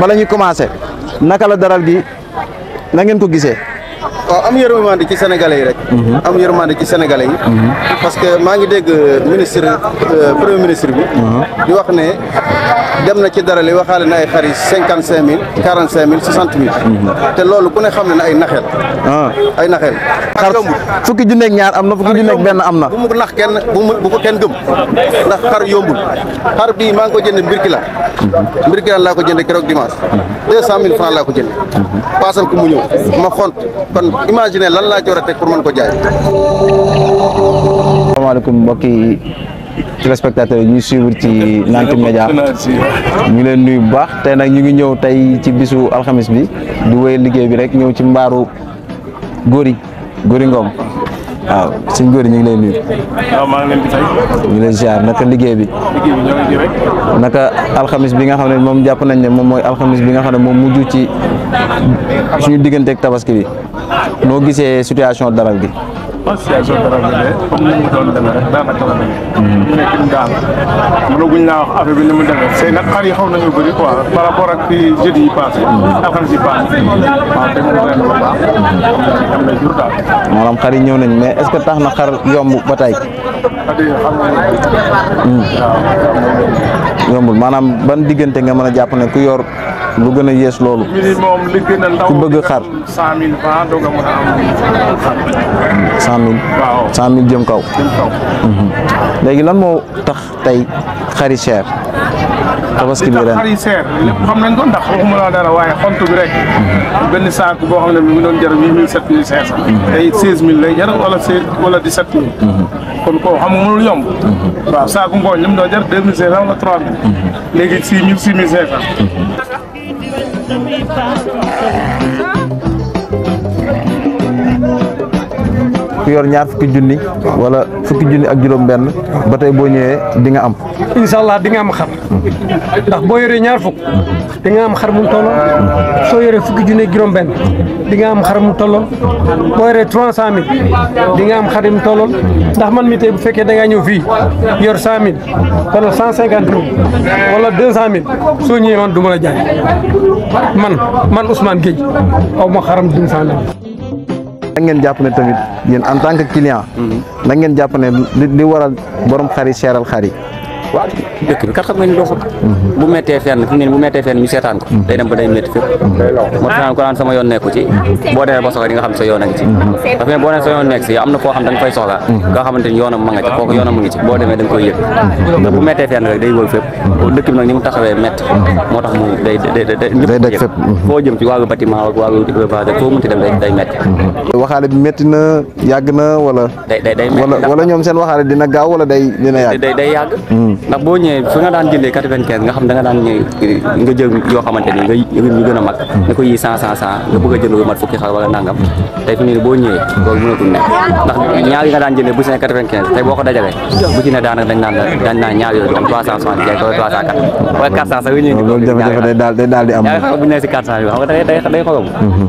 bala ñu commencé naka la daral gi na ngeen ko gisee waaw am yërmande ci sénégalais yi rek. Mhm. am yërmande ci sénégalais yi. Mhm. parce que maa ngi dégg euh, ministre euh, premier ministre bi. Mhm. di wax ne dem na ci dara li waxaale na ay xar yi cinquante cinq mille quarante cinq mille soixante mille. te loolu ku ne xam ne ne ay naxeel. Ah. ay naxeel. xar yombul fukki junne ak ñaar am na fukki junne ak benn am na. bu mu nax kenn bu mu bu ko kenn gëm ndax xar yombul xar bii maa ngi ko jënd mbir ki la. Mbirkilaan laa ko jëndee keroog dimanche. deux cent mille francs laa ko jëndee. paasal ko mu ñëw ma xont kon imaginer lan laa ci war a teg pour mën ko jaay. asalaamaaleykum mbokk yi téléspectateurs yi ñuy suivre ci Nante Média ñu ngi leen nuyu bu baax tey nag ñu ngi ñëw tey ci bisu alxamis bi di wéy liggéey bi rek ñëw ci mbaaru Gori Gori Ngom waaw sëñ Gori ñu ngi lay nuyu. waaw maa ngi leen di fay. ñu ngi lay ziar naka liggéey bi. liggéey bi ñoo ngi rek. naka alxamis bi nga xam ne moom jàpp nañ ne moom mooy alxamis bi nga xam ne moom mujj ci suñu digganteeg tabaski bi noo gisee situation daral gi. association dara bi de comme ni mu doon demee rek daanaka la demee. Hmm. ñu nekk ñu daal mënaguñ laa wax affaire bi ni mu demee tey nag xar yi xaw nañu bëri quoi par rapport ak fii jeudi yi passé. Hmm. alxames yi passé waaw te mu leen ba baax. Hmm. am na jur daal. maanaam xar yi ñëw nañ mais est-ce que tax na xar yomb ba tey. yombul maanaam ban diggante nga mën a jàpp ne ku yor. lu gën a yees loolu ku bëgg xar cent mille francs doog a mën a am xar cent mille waaw cent mille jëm kaw jëm kaw léegi lan moo tax tey xari cher tabaski bi ren xar yi seer lépp xam nañ ko ndax waxuma la dara waaye xont bi rek benn saako boo xam ne mi ngi doon jar huit mille sept mille cinq cent tey seize mille lay jar wala seize wala dix sept mille kon koo xam nga mënul yomb waaw saako ngooñ li mu doon jar deux mille cinq cent wala trois mille léegi six mille six mille cinq ku yor ñaar fukki junni wala fukki junni ak juróom benn ba tey boo ñëwee di nga am incha allah di nga am xar ndax boo yoree ñaar fukk di nga am xar mu tolloo soo yoree fukki junni ak juróom benn di nga am xar mu tolloo boo yoree trois cent mille di nga am xar mu tolloo ndax man mi tey bu fekkee da ngaa ñëw fii yor cent mille wala cent cinquante mille wala deux cent mille soo ñëwee man du ma la jaay man man Ousmane Gueye aw ma xaram deux cent mille da ngeen jàpp ne tamit yéen en tant que client. da ngeen jàpp ne li li waral borom xar yi seeral xar yi. waaw dëkk bi kat xam nga ni doo ko bu méttee fenn fi mu ne nii bu méttee fenn ñu seetaan ko day dem ba day métti fépp moo tax naan ko naan sama yoon nekku ci boo demee ba soxla di nga xam sa yoon a ngi ci dafa ne boo nee sa yoon nekk si yow am na foo xam da nga fay soxla nga xamante ni yoonam ma nga ci kooku yoonam mu ngi ci boo demee da nga koy yëg te bu méttee fenn rek day wër fépp dëkk bi nag ni mu taxawee métti moo tax mu day day day ñëpp Day daj yëg. fépp. foo jëm ci wàllu bâtiment ak wàllu élevage ak foo mënti dem day day métti waxaale bi métti na yàgg na wala day day day wala wala ñoom seen waxaale dina gaaw wala day dina yàgg. day day yàgg. Hmm. ndax boo ñëwee fi nga daan jëndee quatre-vingt-quinze nga xam da nga daan ñëw nga jël yoo xamante ni nga ñu gën a mag. Hmm. ne ko yii cent cent cent nga bëgg a jënd lu mat fukki xar wala nangam tey fi mu ne boo ñëwee loolu mënatul nekk ndax ñaar yi nga daan jëndee bu si ne quatre-vingt-quinze tey boo ko dajalee bu ci ne daanaka dañ naan dañ naan ñaar yooyu am trois cent soixante jaay wala trois cent quatre wala quatre cent sax nga ñëw loolu jafe-jafe day daal day daal di am bu ñu nee si quatre cent yi xam nga day day day xorom hmm.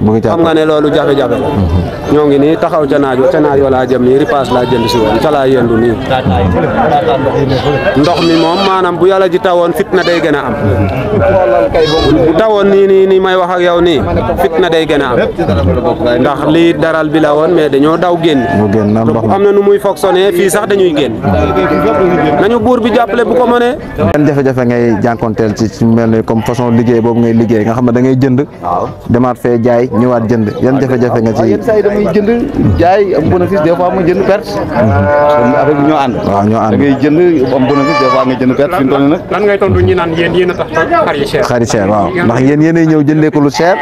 mu ngi xam nga ne loolu jafe-jafe la mhm. ñoo ngi nii taxaw ca naaj ca naaj wala jëm nii ripaas laa jënd si woon ca laa yendu nii ndox mi moom maanaam bu yàlla ji tawoon fitna day gën a am bu tawoon nii nii nii may wax ak yow nii fitna day gën a am ndax lii daral bi la woon mais dañoo daw génn am na nu muy fonctionné fii sax dañuy génn nañu buur bi jàppale bu ko mënee yan jafe-jafe ngay jànkonteel ci ci mel ni comme façon liggéey boobu ngay liggéey nga xam ne da ngay jënd demaat fee jaay ñëwaat jënd yan jafe-jafe nga ci yenn saa yi damay jënd jaay am bénéfice des fois ma jënd perte avec ñoo ànd waaw ñoo ànd da ngay jënd am bénéfice des fois nga jënd perte fi mu toll nii nag lan ngay tontu ñi naan yéen yéen a tax xar yi cher xari cher waaw ndax yéen yéenay ñëw jëndee ko lu cher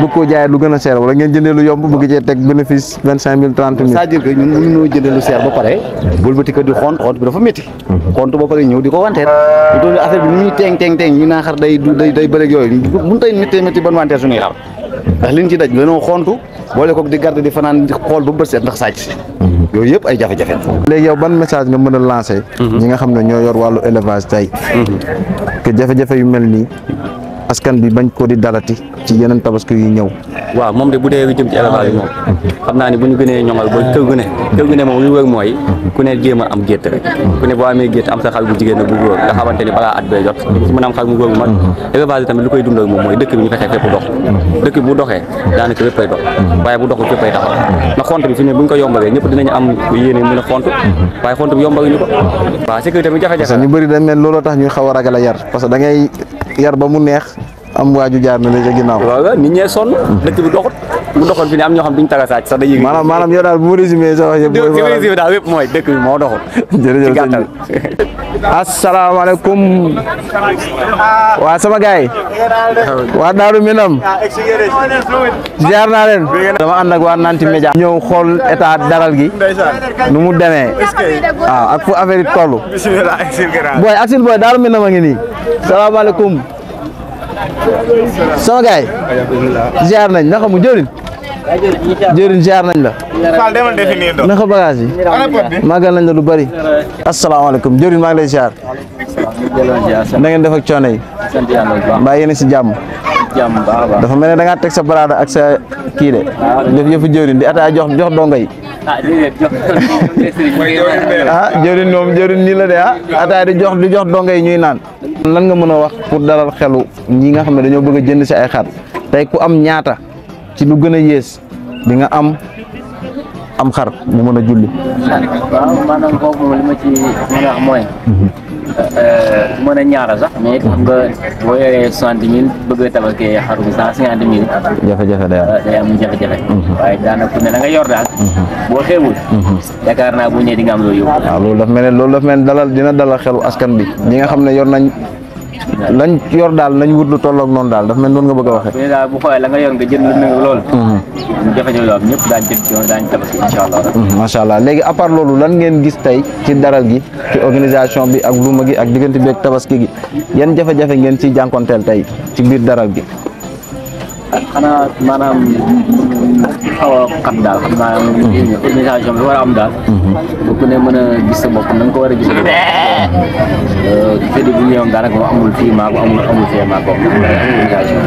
bëgg koo jaayee lu gën a cher wala ngeen jëndee lu yomb bëgg cee teg bénéfice vingt cinq mille trente mille c'est-à-dire que ñun mënuñoo jënd lu seer ba pare bulbati ko di xont xont bi dafa métti Mhm. compte ba pare ñëw di ko wanteer ñu toll affaire bi ni ñuy teeng teeng teeng ñu naa xar day du day day bëreeg yooyu mun tey méttee métti ban wanteer suñuy xar ndax liñ ci daj dañoo xontu boole koog di garde di fanaan di xool ba bët seet ndax sàcc si mhm. yooyu yëpp ay jafe-jafe léegi yow ban message nga mën a lancé mhm. ñi nga xam ne ñoo yor wàllu élevage tey que jafe-jafe yu mel nii askan bi bañ ko di dalati ci yeneen tabaski yu ñëw. waaw moom de bu dee jëm ci élevage moom xam naa ni bu ñu gënee ñoŋal ba kër gu ne kër gu ne moom li wër mooy ku ne jéem a am gétt rek ku ne boo amee gétt am sa xar bu jigéen bu góor nga xamante ni balaa at bee jot ci mën a am xar bu góor bu mag élevage tamit lu koy dundal moom mooy dëkk bi ñu fexee fépp dox dëkk bi bu doxee daanaka léppay dox waaye bu doxul féppay taxaw na xont bi fi ne bu ñu ko yombalee ñëpp dinañ am yéene mën a xont waaye xont bi yombal ñu ko waaw sécurité bi jafe-jafe parce que ñu bëri dañ ne looloo tax ñuy xaw a ragal a yar parce que da ngay yar ba mu neex am waaju jaar na la ca ginnaaw. waaw waaw nit ñee sonn. dëkk bi doxut bu doxoon fi ne am ñoo xam duñ taga sàcc sax dañuy. maanaam maanaam yow daal bu ma résumé sa wax yëpp. mooy li ma résumé daal yëpp mooy dëkk bi moo doxut. jërëjëf sëñ bi asalaamaaleykum. waa sama gars yi. waa Daaru Minam. ziar naa leen. dama ànd ak waa Nanti Média. ñëw xool état daral gi. nu mu demee. waaw ak fu affaire yi toll. booy asil booy Daaru Minam a ngi nii. salaamaaleykum. sama gaay ziar nañ naka mu jëriñ jëriñ ziar nañ la Fall demal définir do. naka bagage yi Ana pot bi. màggal nañ la lu bari asalaamaaleykum jëriñ maa ngi lay ziar da ngeen def ak coono yi sant yàlla bu baax mbaa yéen a si jàmm jàmm baax a baax dafa mel ne da ngaa teg sa baraada ak sa kii de def yëfu jëriñ di ataaya jox jox dongo yi ah déedéet jox Mooy jawriñ bee la. ah jëriñ moom jëriñ nii la de ah ataaya di jox di jox dongo yi ñuy naan lan nga mën a wax pour dalal xelu ñi nga xam ne dañoo bëgg a jënd si ay xar tey ku am ñaata ci lu gën a yées di nga am am xar mu mën a julli. waaw maanaam foofu moom li ma ci mën a wax mooy. mën a ñaara sax mais xam nga boo yoree soixante mille bëgg a tabaskee xarum cent cinquante mille. jafe-jafe day am day am jafe-jafe. waaye daanaka ne la nga yor daal. boo xeebul. yaakaar naa bu ñëwee di nga am loolu yóbbu. waaw loolu daf mel ne loolu daf mel ne dalal dina dalal xelu askan bi ñi nga xam ne yor nañ lañ yor daal nañ wut lu tolloog noonu daal daf mel noonu nga bëgg a waxee. mais daal bu xoolee la nga yor nga jënd lu mel loolu. ñu jafe ñu loolu ñëpp daañu jënd ci daañu tabaski incha allah. macha allah léegi à part loolu lan ngeen gis tey ci daral gi ci organisation bi ak luuma gi ak diggante bi ak tabaski gi yan jafe-jafe ngeen ciy jànkonteel tey ci biir daral gi. xanaa maanaam xaw a xam daal xam naa organisation bi war a am daal bu ku ne mën a gis sa bopp na nga ko war a gis crédit bu ñëwoon daanaka moom amul fii maa ko amul amul fee maa ko organisation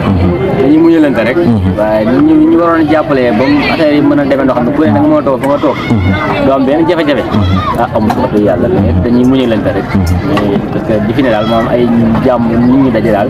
dañuy muñalante rek waaye nit ñi ñu waroon a jàppale ba mu affaire yi mën a demee noo xam ne ku ne da nga mën a toog fa nga toog doo am benn jafe-jafe ah amul wax dëgg yàlla mais dañuy muñalante rek mais parce que di fi ne daal moom ay jàmm nit ñi daje daal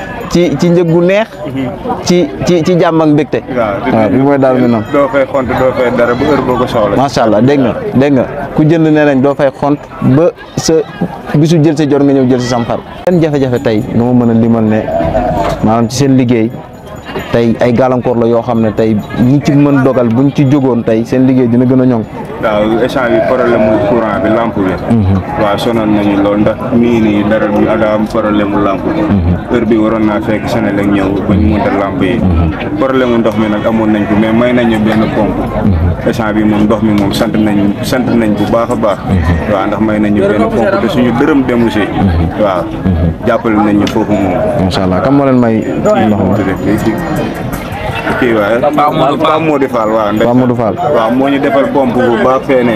ci ci njëg gu neex. ci ci ci jàmm ak mbégte. waaw bi mooy daal mi noonu. doo fay xont doo fay dara bu heure boo ko soxla. macha allah dégg nga dégg nga ku jënd nee nañ doo fay xont ba sa bisu jël sa jor nga ñëw jël sa sam xar. yan jafe-jafe tey nga ma mën a limal ne maanaam ci seen liggéey tey ay gàllankoor la yoo xam ne tey ñi ci mën dogal buñ ci jógoon tey seen liggéey dina gën a ñoŋ. waaw échange bi problème mu courant bi lampe bi. Mhm. waaw sonoon nañu lool ndax nii nii dara bi daa am problème mu lampe bi. Mhm. heure bi waroon naa fekk Senelec ak ñëw ba ñu monter lampe yi. Mhm. problème mu ndox mi nag amoon nañ ko mais may nañu benn pompe. échange bi moom ndox mi moom sant nañ sant nañ bu baax a baax. waaw ndax may nañu benn pompe te suñu dërëm demu si. waaw jàppale nañ ñu foofu moom. macha allah kam moo leen may ndox mi. kii waaye Pape Modou Fall waaw Pape Modou Fall waaw moo ñu defal pompe bu baax fee ne